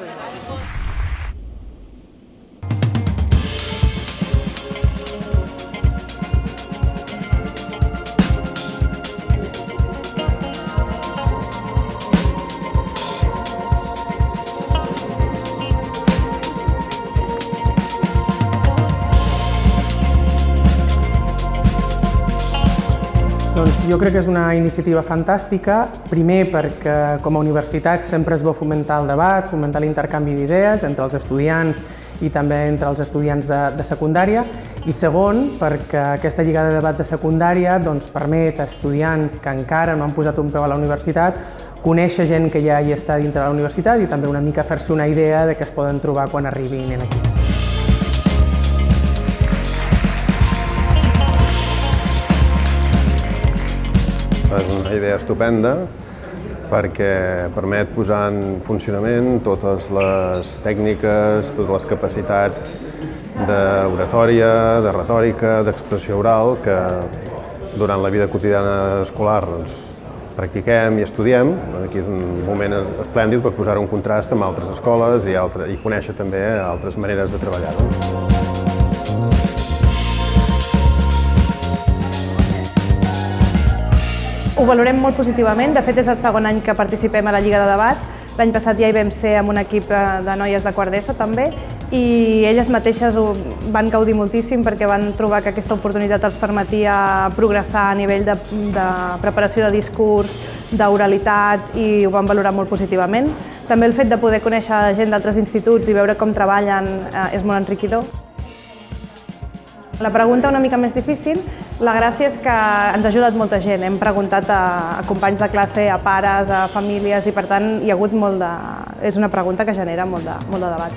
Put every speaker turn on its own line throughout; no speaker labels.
とになり。Doncs jo crec que és una iniciativa fantàstica, primer perquè com a universitat sempre es vol fomentar el debat, fomentar l'intercanvi d'idees entre els estudiants i també entre els estudiants de, de secundària, i segon, perquè aquesta lligada de debat de secundària doncs, permet a estudiants que encara no han posat un peu a la universitat conèixer gent que ja hi està dintre de la universitat i també una mica fer-se una idea de què es poden trobar quan arribin aquí.
És una idea estupenda perquè permet posar en funcionament totes les tècniques, totes les capacitats d'oratòria, de retòrica, d'expressió oral que durant la vida quotidiana escolar doncs, practiquem i estudiem. Aquí és un moment esplèndid per posar un contrast amb altres escoles i, altre, i conèixer també altres maneres de treballar. Doncs.
Ho valorem molt positivament, de fet és el segon any que participem a la Lliga de Debat. L'any passat ja hi vam ser amb un equip de noies de quart d'ESO també i elles mateixes ho van gaudir moltíssim perquè van trobar que aquesta oportunitat els permetia progressar a nivell de, de preparació de discurs, d'oralitat i ho van valorar molt positivament. També el fet de poder conèixer gent d'altres instituts i veure com treballen eh, és molt enriquidor. La pregunta una mica més difícil, la gràcia és que ens ha ajudat molta gent. Hem preguntat a, companys de classe, a pares, a famílies i per tant hi ha hagut molt de... és una pregunta que genera molt de, molt de debat.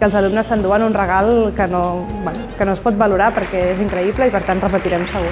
Que els alumnes s'enduen un regal que no, bueno, que no es pot valorar perquè és increïble i per tant repetirem segur.